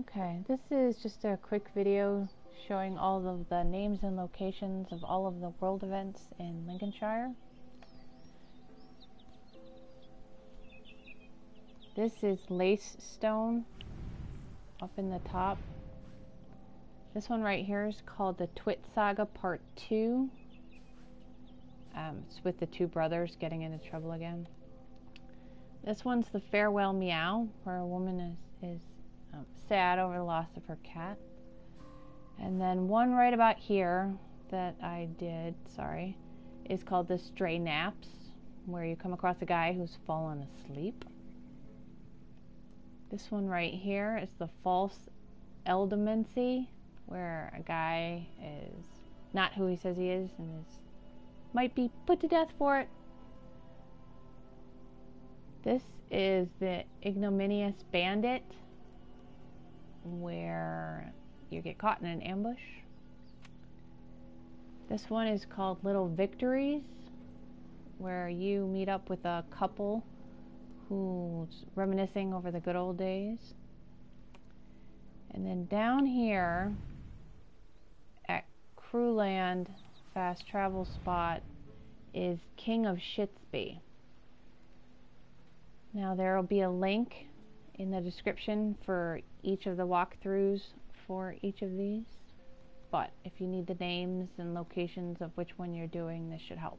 Okay, this is just a quick video showing all of the names and locations of all of the world events in Lincolnscire. This is lace stone up in the top. This one right here is called the Twit Saga Part 2. Um, it's with the two brothers getting into trouble again. This one's the Farewell Meow, where a woman is, is sad over the loss of her cat. And then one right about here that I did, sorry, is called the Stray Naps, where you come across a guy who's fallen asleep. This one right here is the False Ealdormancy, where a guy is not who he says he is and is might be put to death for it. This is the ignominious bandit, where you get caught in an ambush. This one is called Little Victories, where you meet up with a couple who's reminiscing over the good old days. And then down here at Crowland fast travel spot is King of Shitsby. Now there will be a link in the description for each of the walkthroughs for each of these. But if you need the names and locations of which one you're doing, this should help.